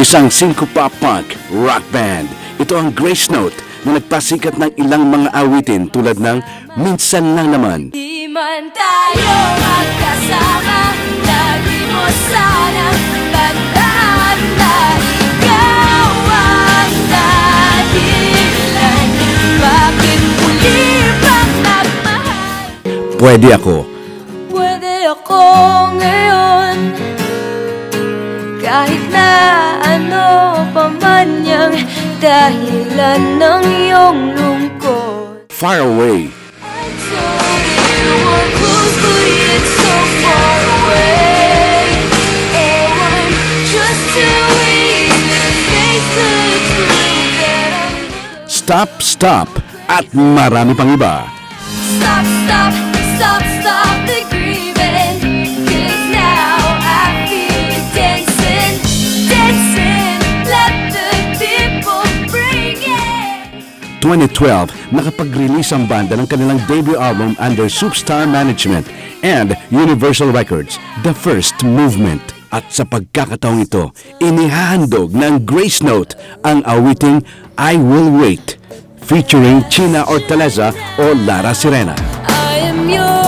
Isang syncopa punk rock band. Ito ang Grace Note na nagpasikat ng ilang mga awitin tulad ng Minsan lang naman. Di man tayo magkasama, lagi mo sana pagdaan na ikaw ang dahilan. Bakit muli pang nagmahal? Pwede ako. Pwede ako ngayon. kanyang dahilan ng iyong lungkot. Fire away! Stop, stop, at marami pang iba. Stop, stop, stop, stop. 2012, nakapag-release ang banda ng kanilang debut album under Superstar Management and Universal Records, The First Movement. At sa pagkakataong ito, inihahandog ng Grace Note ang awiting I Will Wait featuring China Ortaleza o Lara Sirena. I am your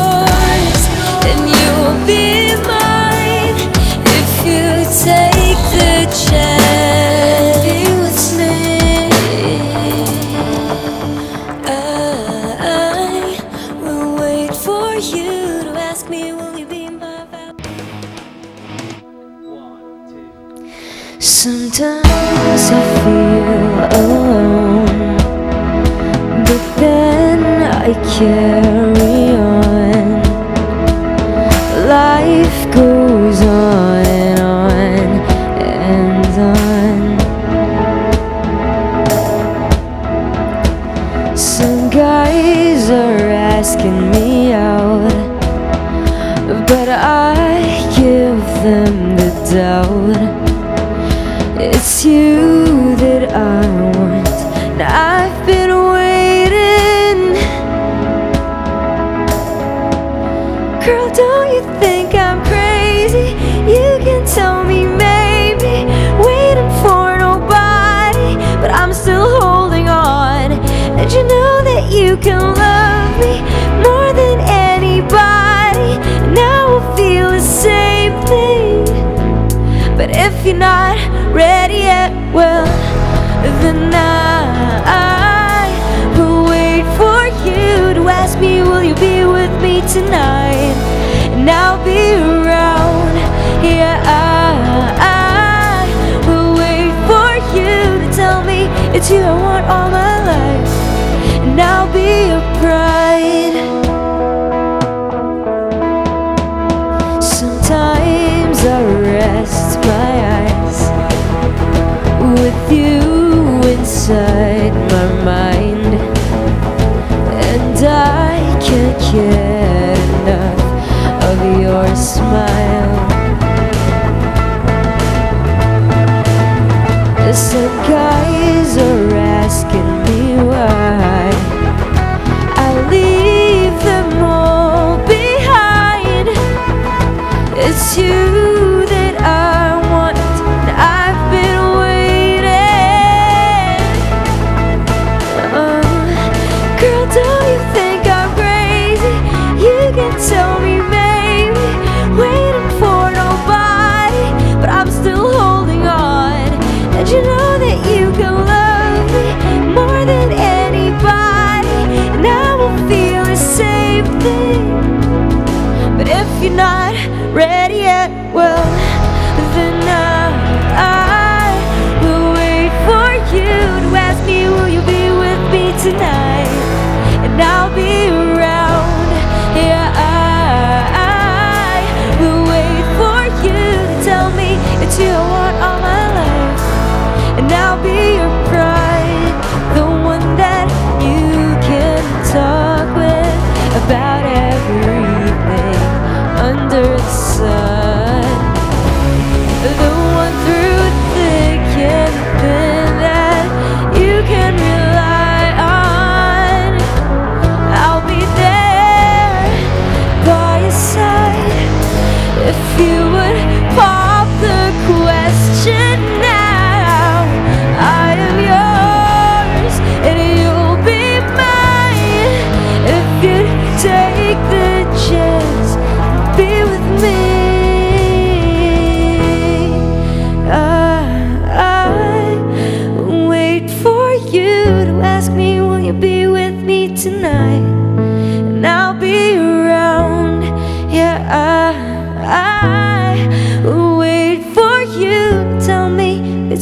out. It's you. I will wait for you to ask me, will you be with me tonight? And I'll be around, yeah. I will wait for you to tell me it's you I want all my life, and I'll be smile. It's a guy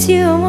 you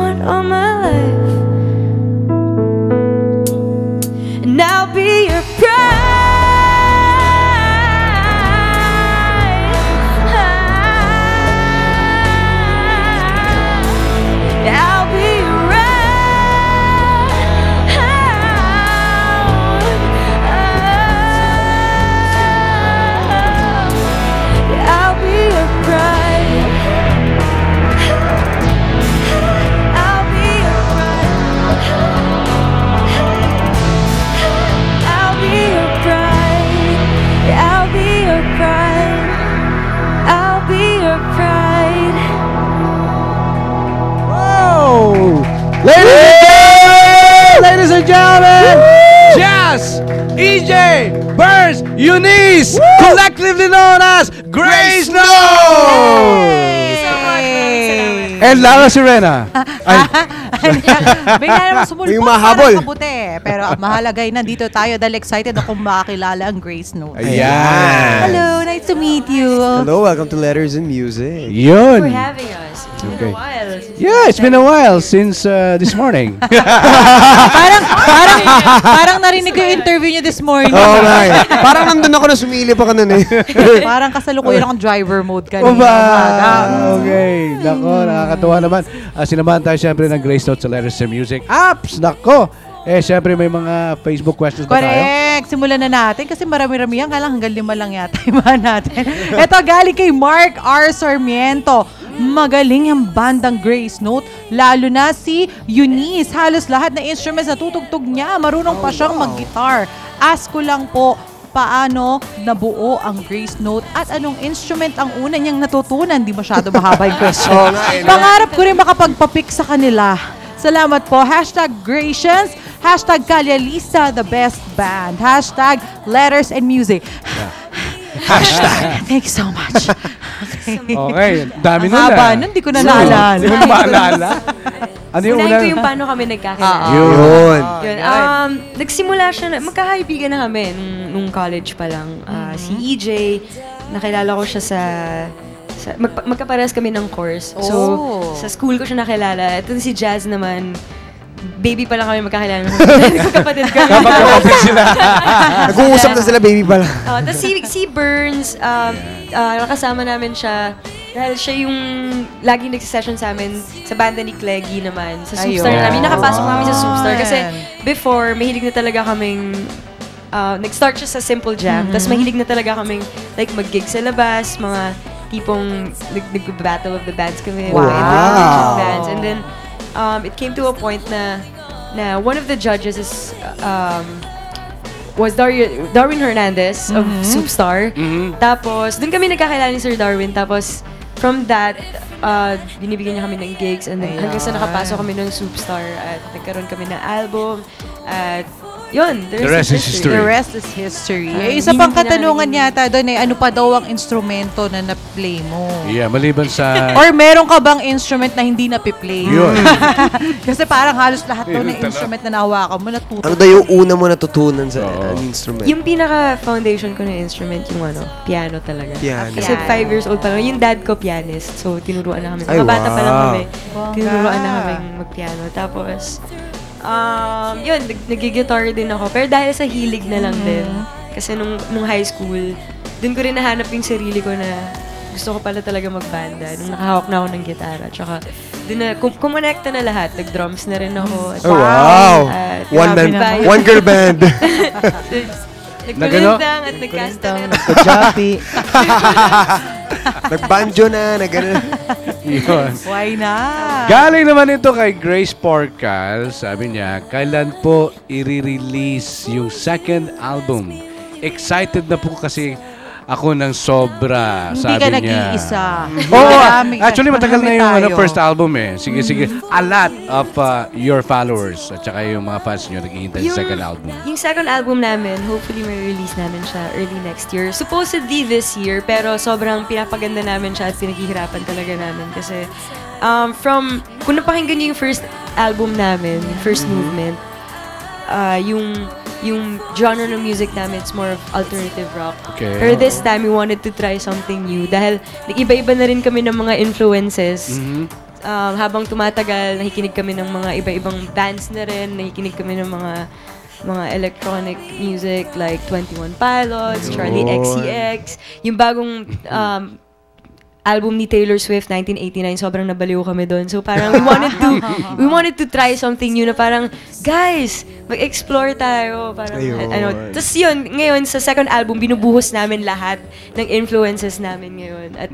collectively known as Grace Note! And Lara Serena. Ay, Bigla naman sumulpot Yung mahabol. para sa puti. Pero ang mahalaga ay nandito tayo dahil excited akong makakilala ang Grace Note. ayan. Hello, nice to meet you. Hello, welcome to Letters in Music. Yun. for having us. It's been Okay. a while. Yeah, it's been a while since uh, this morning. parang, parang, parang narinig ko yung interview niyo this morning. Oo nga eh. Parang nandun ako na sumili pa ka nun eh. parang kasalukuyan akong driver mode kanina. O ba? umaga. Okay. Nako, nakakatuwa naman. Uh, sinamahan tayo siyempre ng Grace Note sa Letters and Music Apps. Nako. Eh, siyempre may mga Facebook questions ba tayo? Correct. Simulan na natin kasi marami-rami yan. Kailang hanggang lima lang yata yung mga natin. Ito galing kay Mark R. Sarmiento. Magaling ang bandang Grace Note. Lalo na si Eunice. Halos lahat na instruments na tutugtog niya. Marunong pa siyang mag-guitar. Ask ko lang po, paano nabuo ang Grace Note at anong instrument ang una niyang natutunan? Di masyado mahaba yung question. Eh? Pangarap ko rin makapagpapik sa kanila. Salamat po. Hashtag Gracians. Hashtag Kalyalisa, the best band. Hashtag Letters and Music. Hashtag. Thank you so much. Okay. Okay, dami Ang nun haba ah. nun, di ko na naalala. Hindi mo na maalala? Ano yung una? ko yung paano kami nagkakilala. Ah, Yun. Yun. Yun, um, nagsimula siya, na, magkakaibigan na kami nung, nung college pa lang. Ah, Si EJ, nakilala ko siya sa, sa mag, magkaparehas kami ng course. So, Oh. sa school ko siya nakilala. Ito si Jazz naman, baby pa lang kami magkakilala. Kapatid ko. Kapag sila. Nag-uusap na sila, baby pala. Uh, Tapos si, si Burns, um, uh, nakasama namin siya dahil siya yung lagi nagsisession sa amin sa banda ni Cleggy naman. Sa Ayun. Superstar namin. Nakapasok namin sa Superstar. Kasi Ayun. before, mahilig na talaga kaming uh, nag-start siya sa Simple Jam. Tapos mahilig na talaga kaming like mag-gig sa labas, mga tipong nag- nag-battle of the bands kami. Wow. interpretation bands. And then, um, it came to a point na na one of the judges is um, was Darwin, Darwin Hernandez of Superstar. Tapos, dun kami nagkakilala ni Sir Darwin. Tapos, from that, uh, binibigyan niya kami ng gigs. And then, hanggang sa nakapasok kami ng Superstar. At nagkaroon kami ng album. At, yun, the rest, rest is history. The rest is history. Ah, Eh, isa pang katanungan yata doon eh, ano pa daw ang instrumento na na-play mo? Yeah, maliban sa... Or meron ka bang instrument na hindi na-play? Yun. Kasi parang halos lahat daw ng instrument na nahawakan mo natuto. Ano daw yung una mo natutunan sa Oo. an instrument? Yung pinaka-foundation ko na instrument, yung ano, piano talaga. Piano. Kasi five years old pa lang. Yung dad ko, pianist. So, tinuruan na kami. Ay, Mga bata pa lang wow. kami. Bongga. Tinuruan na kami mag-piano. Tapos, um, yun, nag- nag-guitar din ako. Pero dahil sa hilig na lang din. Kasi nung, nung high school, dun ko rin nahanap yung sarili ko na gusto ko pala talaga magbanda. Nung nakahawak na ako ng gitara. Tsaka, dun na, kum- kumonekta na lahat. Nag-drums na rin ako. At, Oh, wow! At, One man, naman. one girl band. Nagkulintang at nagkasta na. Kajapi. Nagbanjo na, nagano. Yun. Why not? Galing naman ito kay Grace Porcal. Sabi niya, kailan po i-release yung second album? Excited na po kasi ako ng sobra, Hindi sabi ka niya. nag-iisa. Oo, Marami- actually matagal na marami yung ano, tayo. first album eh. Sige, sige. A lot of uh, your followers at saka yung mga fans nyo naghihintay sa second album. Yung second album namin, hopefully may release namin siya early next year. Supposedly this year, pero sobrang pinapaganda namin siya at pinaghihirapan talaga namin. Kasi um, from, kung napakinggan niyo yung first album namin, first movement, ah, yung yung genre ng music namin, it's more of alternative rock. Okay. Pero this time, we wanted to try something new. Dahil iba-iba na rin kami ng mga influences. Mhm. Um, habang tumatagal, nakikinig kami ng mga iba-ibang bands na rin. Nakikinig kami ng mga mga electronic music like 21 Pilots, Charlie. XCX. Yung bagong um, album ni Taylor Swift 1989 sobrang nabaliw kami doon so parang we wanted to we wanted to try something new na parang guys mag-explore tayo parang Ayun. ano tapos yun ngayon sa second album binubuhos namin lahat ng influences namin ngayon at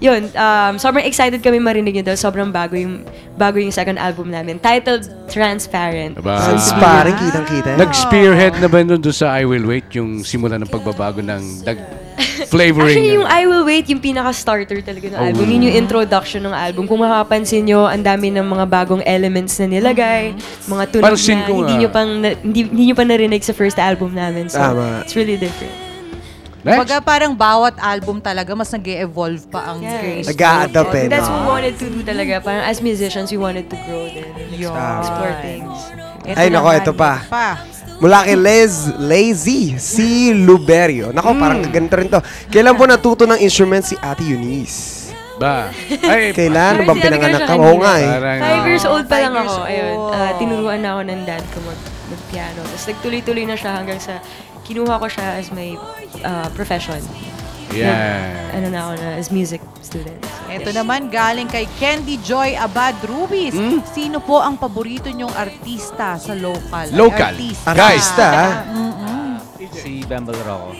yun um, sobrang excited kami marinig yun dahil sobrang bago yung bago yung second album namin titled Transparent Aba. Inspiring, kitang-kita. Nag-spearhead na ba nun doon sa I Will Wait yung simula ng pagbabago ng dag flavoring? Actually, yung I Will Wait, yung pinaka-starter talaga ng album. Yun yung introduction ng album. Kung makapansin nyo, ang dami ng mga bagong elements na nilagay, mga tunog Pansin na hindi nga. nyo, pang, na, hindi, hindi nyo pa narinig sa first album namin. So, Tama. it's really different. Next. Baga parang bawat album talaga mas nag evolve pa ang Yes. Grace. Nag-a-adapt eh. That's what we wanted to do talaga. Parang as musicians, we wanted to grow din. Explore things. Ito Ay, nako, ito pa. pa. Mula kay Les Lazy, si Luberio. Nako, parang ganito rin to. Kailan po natuto ng instrument si Ate Eunice? Ba? Ay, Kailan? Bang pinanganak ka? Oo nga eh. Parang, Five years old pa lang ako. Ayun, ah, tinuruan na ako ng dad ko mag, mag-piano. Tapos nagtuloy-tuloy na siya hanggang sa kinuha ko siya as my ah, profession. Yeah. Ano na ako na, as music student. Ito naman galing kay Candy Joy Abad Rubis. Hmm? Sino po ang paborito nyong artista sa local? Local. Artista. Artista, ah. Si Bamble Rocco.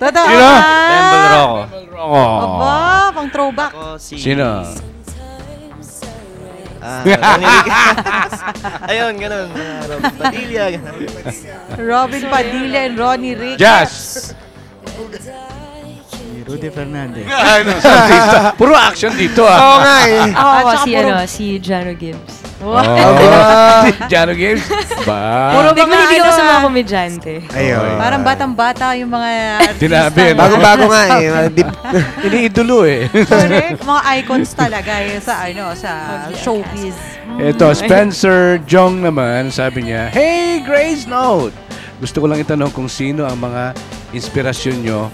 Totoo Sino? Bamble Rocco. Oh. Aba, pang throwback. Ako si... Sino? Ah, Ayun, ganun. Uh, Robin Padilla, ganun. Robin Padilla and Ronnie Rick. Jazz. Rudy Fernandez. ano, artista. Puro action dito ah. Oo nga eh. Ako, At saka si, ano, si Jano Gibbs. Oh. Aba. Jano Games? Ba? Puro mga hindi ano, sa mga ah, komedyante. Ayun. Parang batang-bata yung mga artista. Tinabi, no? Bago-bago nga eh. Iniidolo eh. Correct. Mga icons talaga eh, sa ano sa showbiz. Ito, Spencer Jong naman, sabi niya, Hey, Grace Note! Gusto ko lang itanong kung sino ang mga inspirasyon nyo.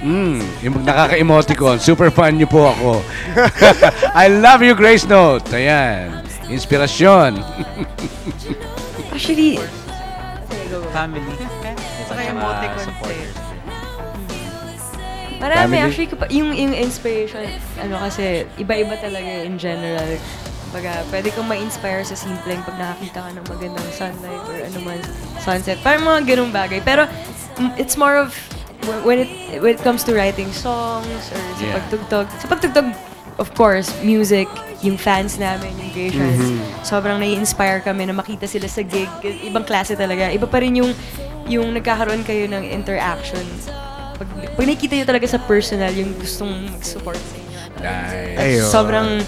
Hmm, yung nakaka-emoticon. Super fan niyo po ako. I love you, Grace Note. Ayan. Inspirasyon. Actually, Family. Saka emoticons eh. Marami Family? actually kapa- yung yung inspiration ano kasi iba-iba talaga in general. Baga, pwede kang ma-inspire sa simpleng pag nakakita ka ng magandang sunlight or ano man sunset. Parang mga ganung bagay. Pero mm, it's more of when it when it comes to writing songs or sa Yeah. pagtugtog. Sa pagtugtog, of course, music, yung fans namin, yung Gratians, sobrang nai-inspire kami na makita sila sa gig. Ibang klase talaga. Iba pa rin yung, yung nagkakaroon kayo ng interaction. Pag, pag nakikita nyo talaga sa personal, yung gustong mag-support sa inyo. Nice. Sobrang,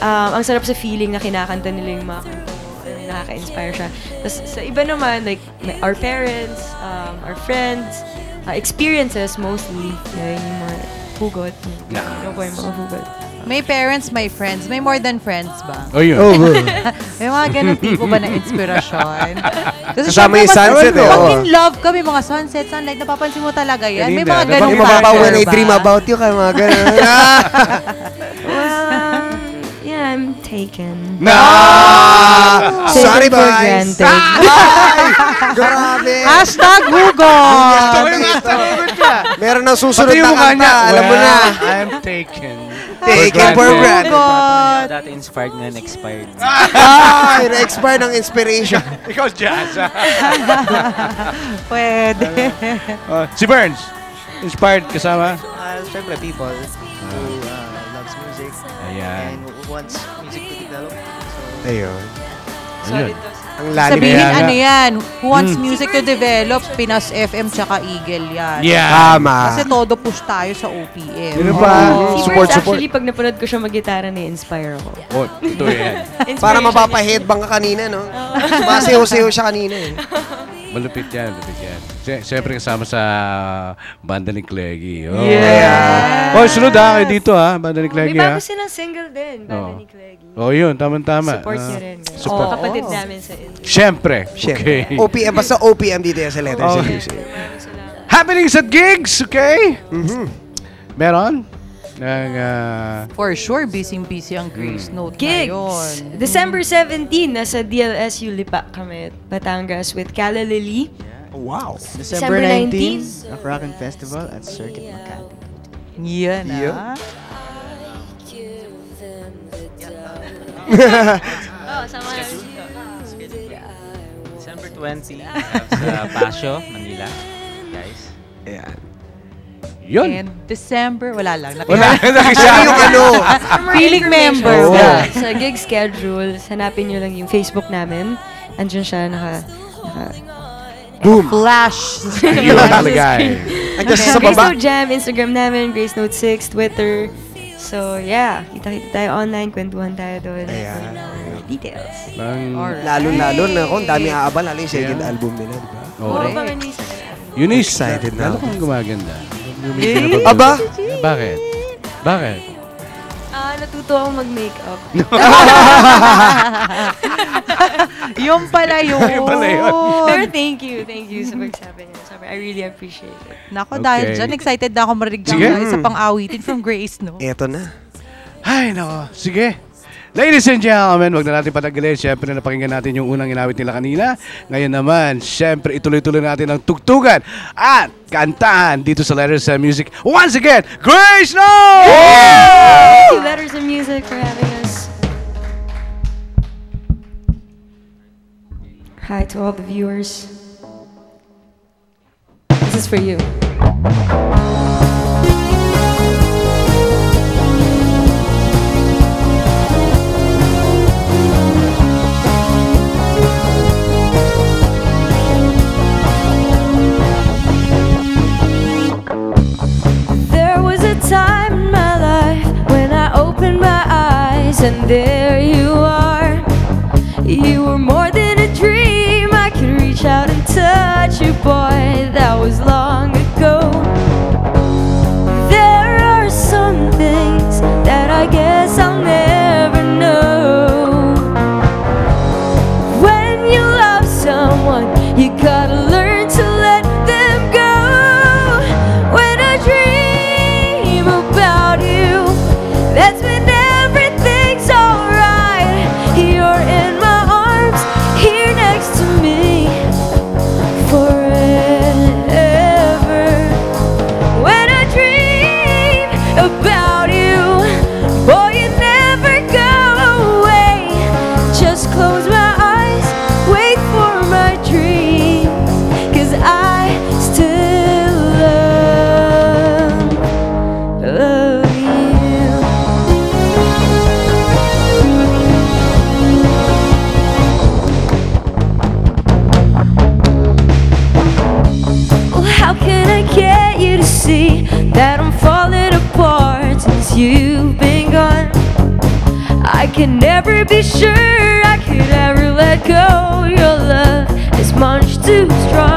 um, ang sarap sa feeling na kinakanta nila yung mga kanta nakaka-inspire siya. Tapos sa iba naman, like, may- our parents, um, our friends, uh, experiences mostly, na yung mga hugot. Yung, Yeah. yung yung mga hugot. May parents, may friends. May more than friends ba? Oh, yun. Oh, May mga ganun tipo ba na inspirasyon? Kasi Kasama yung sunset eh, Pag oo. in love kami, mga sunset, sunlight, napapansin mo talaga yan. May Kanina, mga ganun Yung mapapa when I factor ba? dream about you, kaya mga ganun. I'm taken. Na! Take Sorry, it for boys. granted. Ay! Grabe. Hashtag Hugot! Meron ng susunod Pati na yung mukha kanta. niya. Alam mo na. Well, I'm taken. Taken for granted. Dati inspired nga, expired. Ay, na-expire ng inspiration. Ikaw, Jazz. Pwede. Uh, si Burns. Inspired kasama? Uh, Siyempre, people who uh, loves music Ayan. and who wants music to develop. So, Ayun. Solid Ayun. Ang lalim Sabihin Kaya nga. ano yan, who wants Hmm. music to develop, Pinas FM tsaka Eagle yan. Yeah. Tama. Kasi todo push tayo sa OPM. Yun pa. Si Support, support. actually, pag napanood ko siya mag-gitara, na-inspire ako. Oh, ito yan. Para Inspiration mapapa-headbang ka kanina, no? Sumasayaw-sayaw siya kanina eh. Malupit yan, malupit yan. Syempre kasama sa banda ni Cleggy. Oh. Yeah. Oh, sunod ha, kayo dito ha, banda ni May Cleggy ha. bago silang single din, banda Oo. ni Cleggy. Oh, yun, tama-tama. Support Ah, niyo rin. guys. support. Mga kapatid namin sa India. Syempre. Siyempre. Okay. OPM, basta OPM dito yan sa letters. Oh. music. Happenings at gigs, okay? Mhm. Meron? Ng, ah, For sure, busy-busy ang Grace Note Gigs! ngayon. December 17, nasa DLSU Lipa kami, Batangas with Cala Lily. Wow. December December 19, 19, a Kraken Festival at Circuit Makati. Yan ah. Oh, sama December 20, sa Pasio, Manila. Guys. Ayan. yun. And December, wala lang. Wala. Siya yung ano. Feeling member. Yeah, sa gig schedule, hanapin nyo lang yung Facebook namin. Andyan siya, naka... naka Boom. Flash. Yun talaga eh. Andiyan siya sa Grace baba. Note Jam, Instagram namin, Grace Note 6, Twitter. So, yeah. Kita-kita tayo online, kwentuhan tayo doon. Ayan. Details. Ang, Lalo-lalo na ako, ang dami aabal. Lalo yung second Yeah. album nila, di ba? oh. Oo, baka ni Eunice, Excited na lalo kang gumaganda. Aba? Bakit? Bakit? Ah, natuto akong mag-makeup. yung pala yun. Yung pala yun. Pero thank you, thank you sa pagsabi niyo. Sabi, I really appreciate it. Nako, Okay. dahil dyan, excited na ako marinig ng isa pang awitin from Grace, no? Eto na. Ay, nako. Sige. Ladies and gentlemen, wag na natin patagalin. Siyempre, napakinggan natin yung unang inawit nila kanina. Ngayon naman, siyempre, ituloy-tuloy natin ang tugtugan at kantahan dito sa Letters and Music. Once again, Grace No! Thank you, Letters and Music, for having us. Hi to all the viewers. This is for you. And there you are. You were more than a dream. I could reach out and touch you, boy. That was long ago. Can never be sure I could ever let go. Your love is much too strong.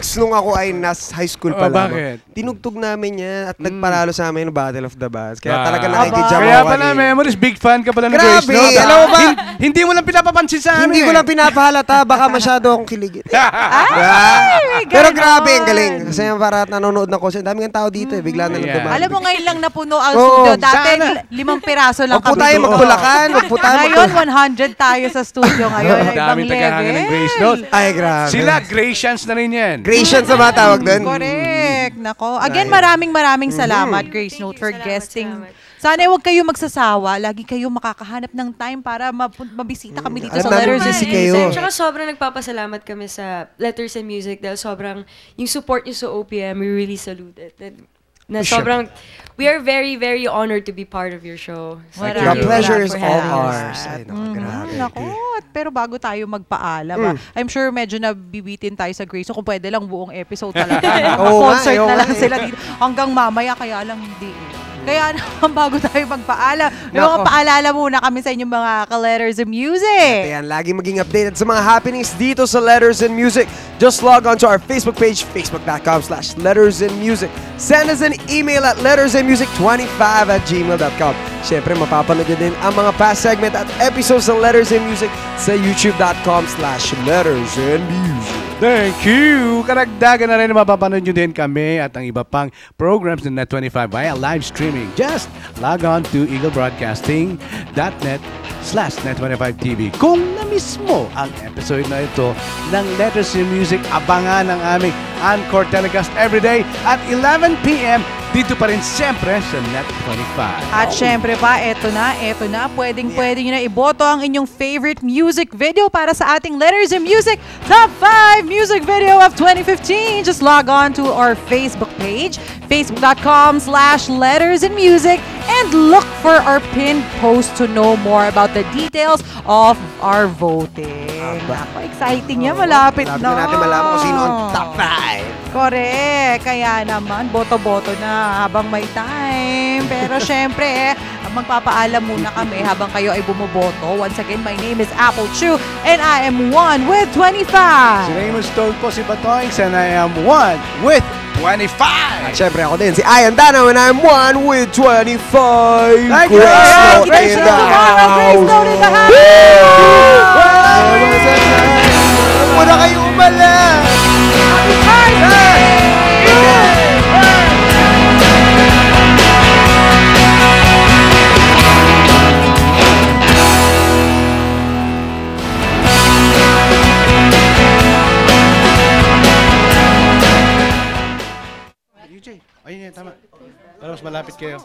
Batoings, nung ako ay nas high school pa Oh, lang. bakit? Tinugtog namin yan at nagparalo sa amin ng Battle of the Bands. Kaya Ah. talaga nakikijam Kaya ako pala, kanina. memories, big fan ka pala ng Grabe, Grace Note. ah. alam mo ba? Hin- hindi mo lang pinapapansin sa amin. Hindi ko eh. lang pinapahalata, baka masyado akong kiligit. Ay, Pero grabe, ang galing. Kasi para nanonood ng concert, dami ng tao dito eh. Bigla na lang Yeah. dumaan. Alam mo ngayon lang napuno ang studio. Dati limang piraso lang Huwag po kami tayo doon. magtulakan. Huwag po tayo Ngayon, magtulakan. 100 tayo sa studio ngayon. Ang daming tagahanga ng Grace. Ay, grabe. Sila, Gracians na rin yan. Gratians na ba tawag doon? Correct. Nako. Again, maraming maraming salamat, Grace Note, for Salamat, guesting. salamat. Sana huwag kayo magsasawa. Lagi kayo makakahanap ng time para map- mabisita kami dito Alam sa namin Letters busy and kayo. Music. Tsaka sobrang nagpapasalamat kami sa Letters and Music dahil sobrang yung support niyo sa OPM, we really salute it. And, na Sure. sobrang, we are very, very honored to be part of your show. So, The thank you pleasure is all ours. Ay, Mhm. grabe. Nako, pero bago tayo magpaalam, ah, I'm sure medyo nabibitin tayo sa Grace. So kung pwede lang buong episode talaga. Nga, concert oo na lang eh. sila dito. Hanggang mamaya, kaya lang hindi. Kaya naman bago tayo magpaalam, may mga paalala muna kami sa inyong mga ka-letters of music. Ayan, lagi maging updated sa mga happenings dito sa Letters and Music. Just log on to our Facebook page, facebook.com slash letters and music. Send us an email at lettersandmusic25 at gmail.com. Siyempre, mapapanood nyo din ang mga past segment at episodes ng Letters and Music sa youtube.com slash letters and music. Thank you! Karagdagan na rin na mapapanood nyo din kami at ang iba pang programs ng Net25 via live streaming. Just log on to eaglebroadcasting.net slash net25tv. Kung na-miss mo ang episode na ito ng Letters in Music, abangan ang aming encore telecast everyday at 11pm dito pa rin siyempre sa Net25. At syempre pa, eto na, eto na. Pwedeng pwede nyo na iboto ang inyong favorite music video para sa ating Letters in Music Top 5 Music Video of 2015. Just log on to our Facebook page, facebook.com slash letters in music and look for our pinned post to know more about the details of our voting. Ako, exciting yan. Malapit Malapit na. na natin malaman kung sino ang top 5. Correct. Kaya naman, boto-boto na habang may time. Pero syempre, magpapaalam muna kami habang kayo ay bumoboto. Once again, my name is Apple Chu and I am one with 25. Si Raymond Stone po si Batoings and I am one with 25! At syempre ako din, si Ian Dano and I'm one with 25. Thank you! Grace Grace in the tomorrow, Grace house. Note in the house! Muna kayo umalas! UJ, Para mas malapit kayo.